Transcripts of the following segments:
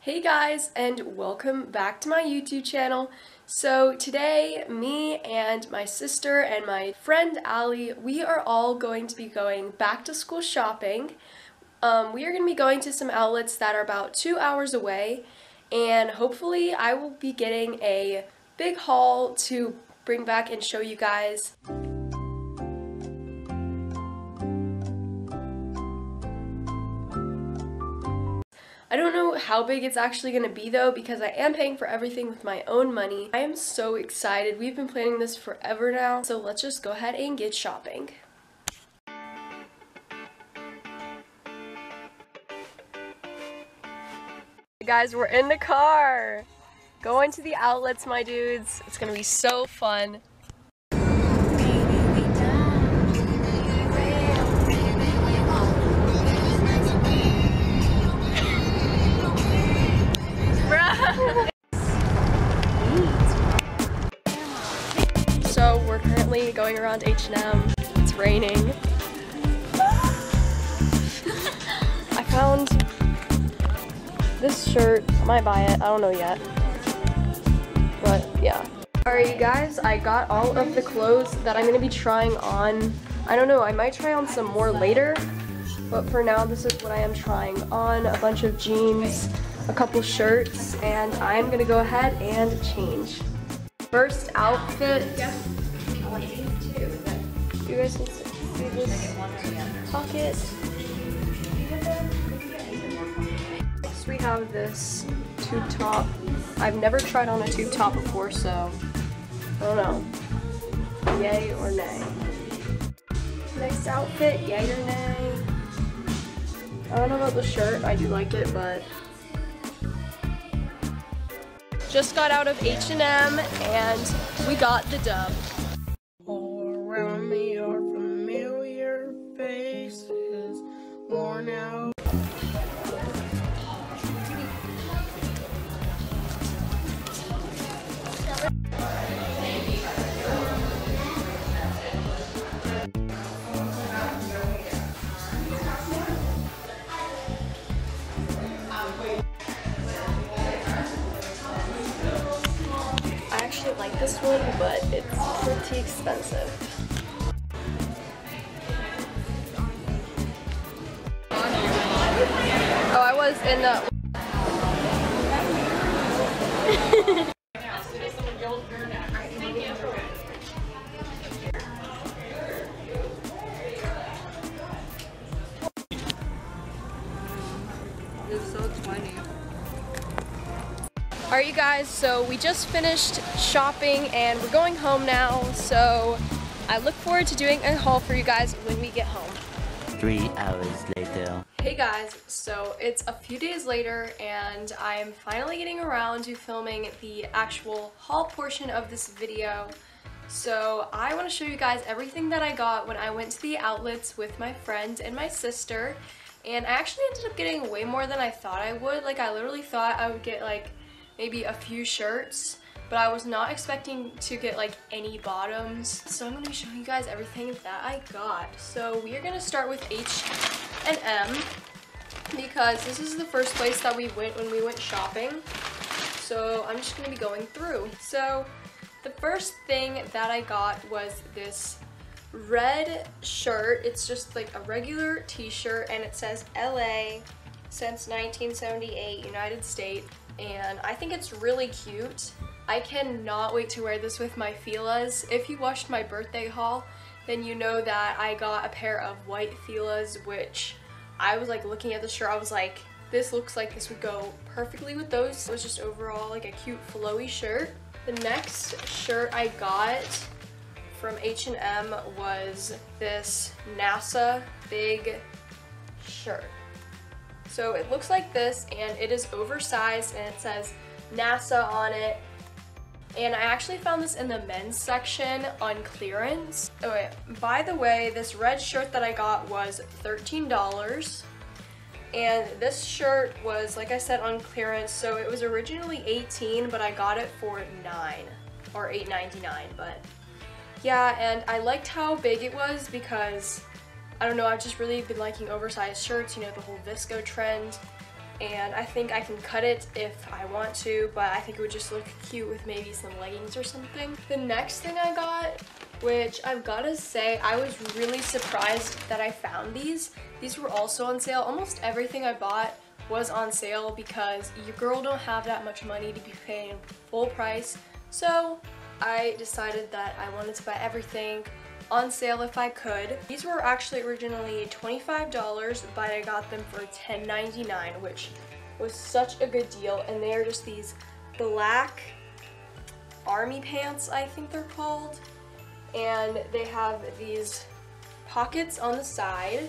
Hey guys and welcome back to my YouTube channel. So today me and my sister and my friend Ali, we are all going to be going back to school shopping. Um, we are going to be going to some outlets that are about two hours away and hopefully I will be getting a big haul to bring back and show you guys. How big it's actually going to be though because I am paying for everything with my own money. I am so excited. We've been planning this forever now. So let's just go ahead and get shopping. Guys, we're in the car. Going to the outlets, my dudes. It's to be so fun. Going around H&M. It's raining. I found this shirt. I might buy it. I don't know yet. But yeah. Alright you guys, I got all of the clothes that I'm going to be trying on. I don't know, I might try on some more later. But for now, this is what I am trying on. A bunch of jeans, a couple shirts, and I'm going to go ahead and change. First outfit. You guys see this pocket. Next we have this tube top. I've never tried on a tube top before, so I don't know. Yay or nay. Next outfit, yay or nay. I don't know about the shirt. I do like it, but just got out of H&M and we got the dub. Actually like this one, but it's pretty expensive. Oh, I was in the Alright you guys, so we just finished shopping and we're going home now, so I look forward to doing a haul for you guys when we get home. Three hours later. Hey guys, so it's a few days later and I am finally getting around to filming the actual haul portion of this video. So I want to show you guys everything that I got when I went to the outlets with my friend and my sister and I actually ended up getting way more than I thought I would. Like I literally thought I would get like maybe a few shirts but I was not expecting to get like any bottoms. So I'm gonna be showing you guys everything that I got. So we are gonna start with H&M because this is the first place that we went when we went shopping. So I'm just gonna be going through. So the first thing that I got was this red shirt. It's just like a regular t-shirt and it says LA since 1978 United States and I think it's really cute. I cannot wait to wear this with my Fila's. If you watched my birthday haul, then you know that I got a pair of white Fila's, which I was like looking at the shirt, I was like, this looks like this would go perfectly with those. It was just overall like a cute flowy shirt. The next shirt I got from H&M was this NASA big shirt. So it looks like this and it is oversized and it says NASA on it and I actually found this in the men's section on clearance. Oh wait, by the way, this red shirt that I got was $13. And this shirt was, like I said, on clearance, so it was originally 18 but I got it for 9 or $8.99, but yeah, and I liked how big it was because I don't know, I've just really been liking oversized shirts, you know, the whole VSCO trend. And I think I can cut it if I want to, but I think it would just look cute with maybe some leggings or something. The next thing I got, which I've gotta say, I was really surprised that I found these. These were also on sale. Almost everything I bought was on sale because your girl don't have that much money to be paying full price. So I decided that I wanted to buy everything on sale if I could. These were actually originally $25, but I got them for $10.99, which was such a good deal. And they are just these black army pants, I think they're called. And they have these pockets on the side.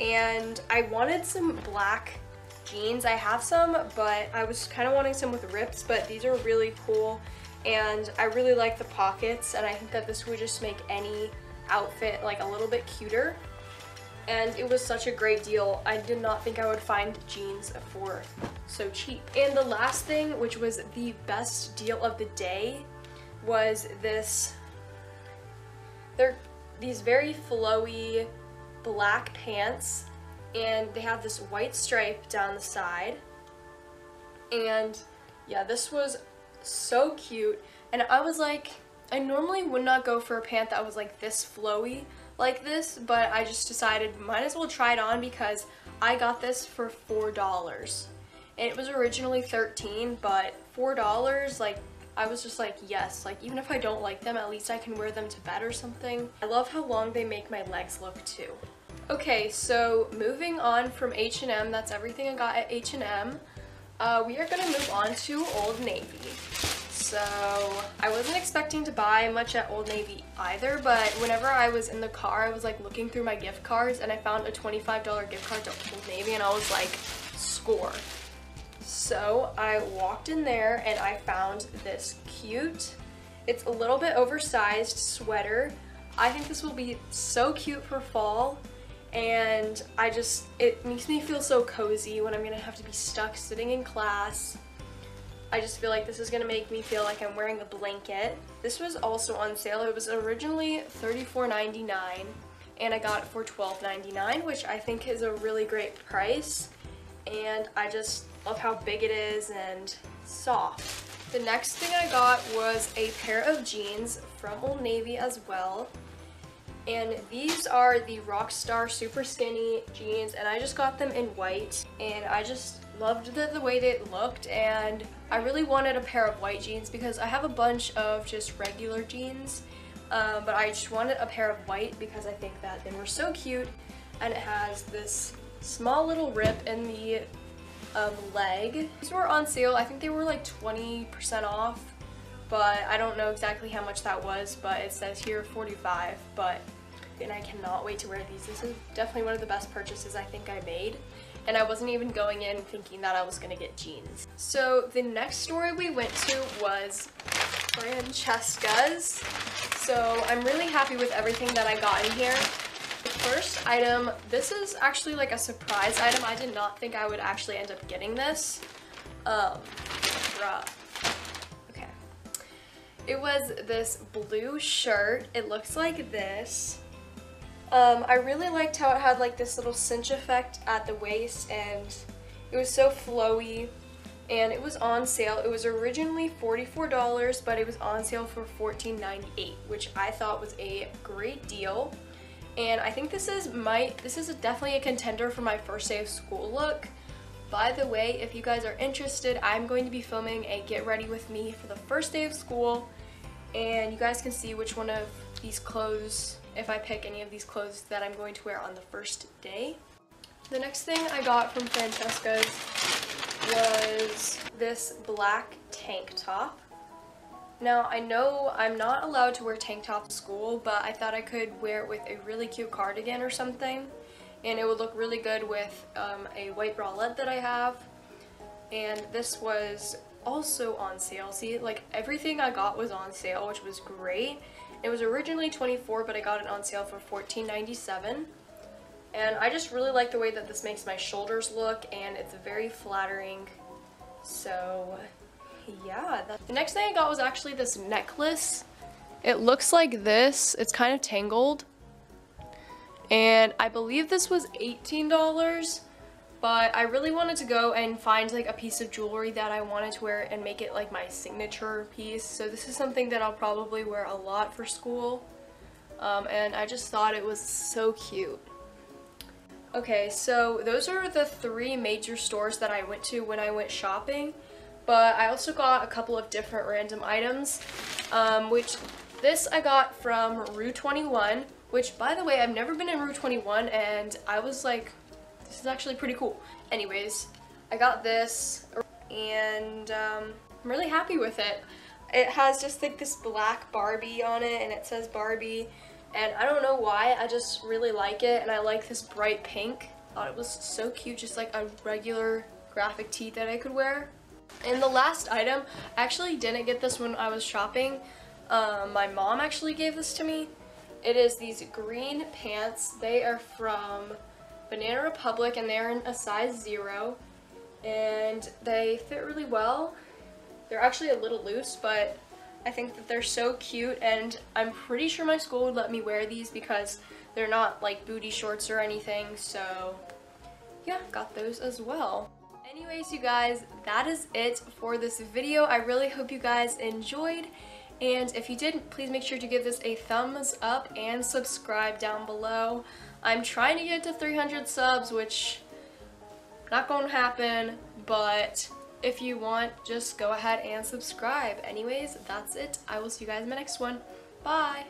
And I wanted some black jeans. I have some, but I was kind of wanting some with rips, but these are really cool and I really like the pockets and I think that this would just make any outfit like a little bit cuter and it was such a great deal. I did not think I would find jeans for so cheap. And the last thing, which was the best deal of the day, was this, they're these very flowy black pants and they have this white stripe down the side and yeah this was so cute. And I was like, I normally would not go for a pant that was like this flowy like this, but I just decided might as well try it on because I got this for $4. And it was originally 13 but $4, like, I was just like, yes, like, even if I don't like them, at least I can wear them to bed or something. I love how long they make my legs look too. Okay, so moving on from H&M, that's everything I got at H&M. Uh, we are gonna move on to Old Navy. So I wasn't expecting to buy much at Old Navy either, but whenever I was in the car, I was like looking through my gift cards and I found a $25 gift card to Old Navy and I was like, score. So I walked in there and I found this cute, it's a little bit oversized sweater. I think this will be so cute for fall and I just, it makes me feel so cozy when I'm gonna have to be stuck sitting in class. I just feel like this is gonna make me feel like I'm wearing a blanket. This was also on sale. It was originally $34.99 and I got it for $12.99, which I think is a really great price. And I just love how big it is and soft. The next thing I got was a pair of jeans from Old Navy as well and these are the Rockstar Super Skinny jeans and I just got them in white and I just loved the, the way they looked and I really wanted a pair of white jeans because I have a bunch of just regular jeans um, but I just wanted a pair of white because I think that they were so cute and it has this small little rip in the um, leg. These were on sale, I think they were like 20% off but I don't know exactly how much that was but it says here 45 but and I cannot wait to wear these. This is definitely one of the best purchases I think I made and I wasn't even going in thinking that I was gonna get jeans. So the next store we went to was Francesca's. So I'm really happy with everything that I got in here. The first item, this is actually like a surprise item. I did not think I would actually end up getting this. Um, bruh. Okay. It was this blue shirt. It looks like this. Um, I really liked how it had like this little cinch effect at the waist and it was so flowy and it was on sale. It was originally $44 but it was on sale for $14.98 which I thought was a great deal and I think this is my this is definitely a contender for my first day of school look. By the way, if you guys are interested, I'm going to be filming a get ready with me for the first day of school and you guys can see which one of these clothes if I pick any of these clothes that I'm going to wear on the first day. The next thing I got from Francesca's was this black tank top. Now, I know I'm not allowed to wear tank top to school, but I thought I could wear it with a really cute cardigan or something, and it would look really good with um, a white bralette that I have. And this was also on sale. See, like everything I got was on sale, which was great. It was originally 24 but I got it on sale for $14.97. And I just really like the way that this makes my shoulders look and it's very flattering. So yeah. The next thing I got was actually this necklace. It looks like this. It's kind of tangled. and I believe this was $18 but I really wanted to go and find like a piece of jewelry that I wanted to wear and make it like my signature piece so this is something that I'll probably wear a lot for school um, and I just thought it was so cute. Okay, so those are the three major stores that I went to when I went shopping, but I also got a couple of different random items, um, which this I got from Rue 21, which by the way, I've never been in Rue 21 and I was like, this is actually pretty cool. Anyways, I got this and um, I'm really happy with it. It has just like this black Barbie on it and it says Barbie and I don't know why, I just really like it and I like this bright pink. Thought it was so cute, just like a regular graphic tee that I could wear. And the last item, I actually didn't get this when I was shopping. Um, my mom actually gave this to me. It is these green pants. They are from Banana Republic and they're in a size zero. And they fit really well. They're actually a little loose, but I think that they're so cute and I'm pretty sure my school would let me wear these because they're not like booty shorts or anything. So yeah, got those as well. Anyways, you guys, that is it for this video. I really hope you guys enjoyed. And if you did, please make sure to give this a thumbs up and subscribe down below. I'm trying to get to 300 subs, which not gonna happen, but if you want, just go ahead and subscribe. Anyways, that's it. I will see you guys in my next one. Bye!